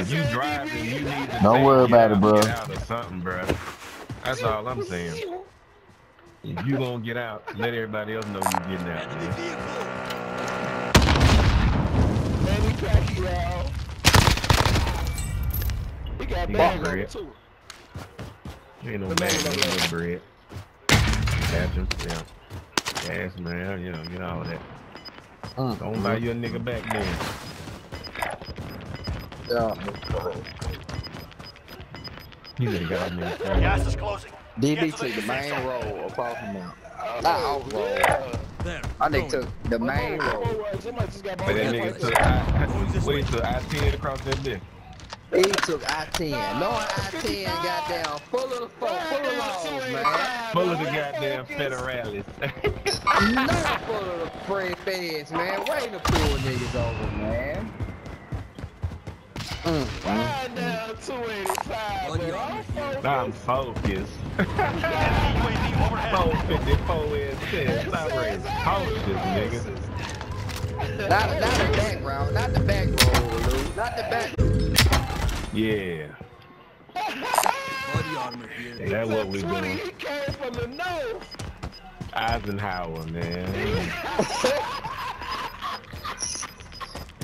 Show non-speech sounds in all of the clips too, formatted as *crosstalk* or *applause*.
If you driving, you need to Don't worry about it, bro. Get out or something, bro. That's all I'm saying. If you gonna get out, let everybody else know you getting out, man. Man, he cracky, y'all. He got He bags on bread. it too. Ain't no The man man, no know. bread. Captain, yeah. Gas, man, you know, get all that. Mm. Don't buy your nigga back then. Yeah. You nigga got me. Gas is closing. DB took the main zone. road across the mountain. Not off road. yeah. There. I think took the main One more, one road. more, Somebody just got But that nigga took. I, Going this what way. he took I-10 across that bitch. He took I-10. Knowing I-10 goddamn full of the fuck, full of laws, man. Full of the goddamn federales. Not full of the free feds, man. Waiting to pull niggas over, man. Ride down 285, bro. armor here. I'm focused. UAV 454 is 10. Stop raising. Focus, nigga. Not, not the back round, not the back road, Lou. Not the. Yeah. That's what we 20, doing. He came from the north. Eisenhower, man.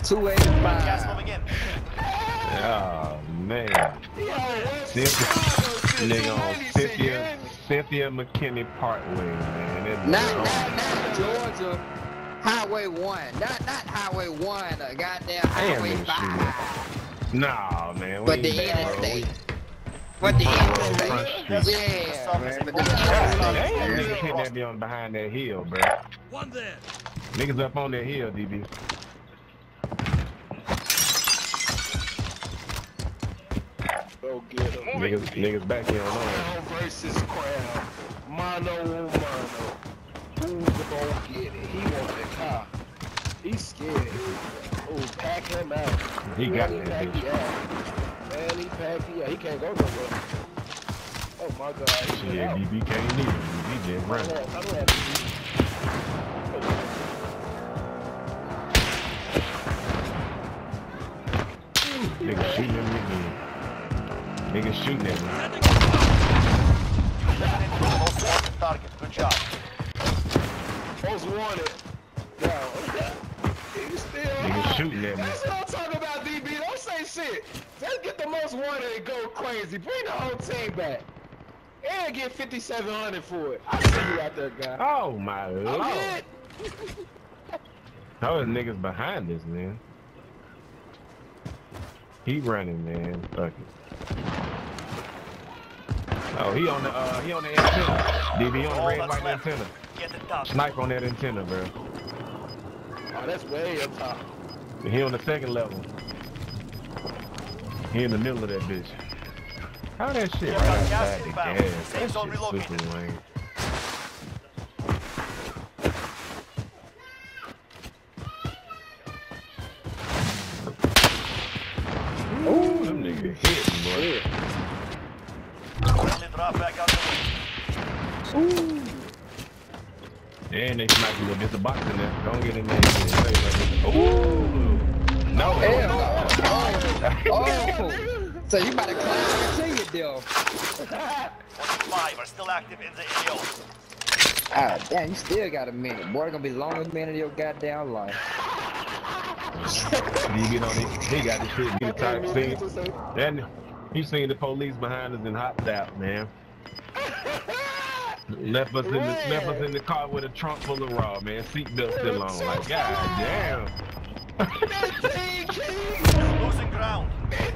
285. Gas moving in. Oh, man. One Cynthia, nigga Cynthia, Cynthia McKinney Parkway, man. Not, nigga not, not Georgia. Highway 1. Not, not Highway 1. Uh, goddamn Damn, Highway 5. Nah, man. But the interstate. But the interstate. Yeah, man. But the damn, interstate. niggas hitting that be on behind that hill, bro. One there. Niggas up on that hill, DB. Go get him. Niggas, niggas back here on Crown versus crown. Mono on mono. Who's gonna get it? He want the car. He's scared. Oh, pack him out. He got Man, that he bitch. packed out. Man, he packed it out. He can't go nowhere. Oh my God. he Yeah, out. DB can't either. DB just I don't running. have- I don't have to- Niggas shooting at me again. Niggas shooting at me. Eliminated the most wanted target. Good job. Most wanted. Yo. He still Niggas shooting at me. That's what I'm talking about, DB. Don't say shit. Just get the most wanted and go crazy. Bring the whole team back. And get 5700 for it. I see you out there, guy. Oh my lord. good. Those niggas behind this, man. He running, man. Fuck it. Oh, he on the uh, he on the antenna. DB on the red that's white left. antenna. Get it done. Snipe on that antenna, bro. Oh, that's way up top. He on the second level. He in the middle of that bitch. How that shit Yeah, right got gas outside the inbound. gas? That zone shit super lame. Drop back out the way. And they smack you with this a box in there. Don't get in there. Ooh. No. Hell no. *laughs* Oh, oh. So you about to climb into your deal. 45 are still active in the AO. Ah, damn, you still got a minute. Boy, gonna be the longest minute of your goddamn life. You get on it. He got the shit. Get tired. Seen. *laughs* Then he seen the police behind us and hopped out, man. Left us in the left us in the car with a trunk full of raw, man. Seatbelt still on. Like, god damn. Losing ground.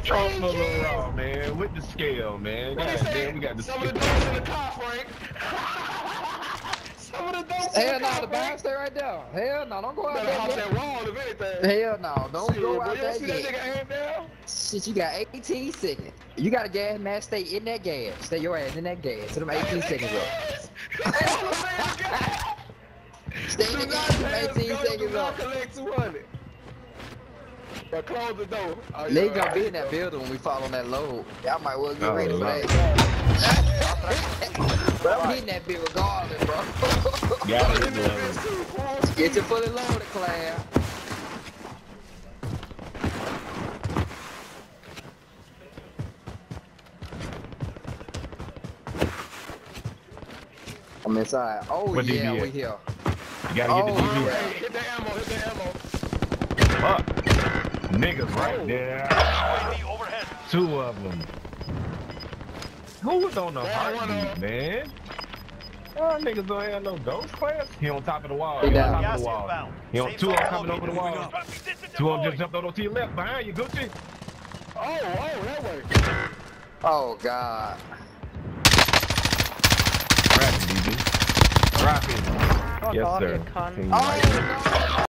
Trunk full of raw, man. With the scale, man. God damn, we got the Some of the doors in the car, Frank. *laughs* Some of the doors in Hell the no, car, the Frank. bounce stay right there. Hell no, don't go out Better hop there. that wall if anything. Hell no, don't Shit, go out you there that yet. nigga down? Shit, you got 18 seconds. You got a gas mask, stay in that gas. Stay your ass in that gas. So them 18 seconds up. Stay in the gas, them 18 seconds I'll up. collect 200. But close the door. Oh, They gonna right. be in that building when we fall on that load. Y'all might well get Oh, ready for Lord. that. *laughs* but I'm hitting that bit regardless, bro. Got Give me the it. bitch too. Get your fully loaded, Claire. I'm inside. Oh What yeah, DB we at? here. You gotta get the Oh, DB. Hey, hit the ammo, hit the ammo. Fuck. Niggas right Oh. there. Overhead. Two of them. Who was on the That one, heartbeat, man? Oh, niggas don't have no ghost players. He on top of the wall. He He, down. on top of the wall. He on two zone on coming over the wall. Drop Two of them just jumped over to your left behind you, Gucci. Oh, oh, that way. Oh god. Grab it, DB. Drop it. Oh, Yes, God, sir. you cunt. Oh right. no.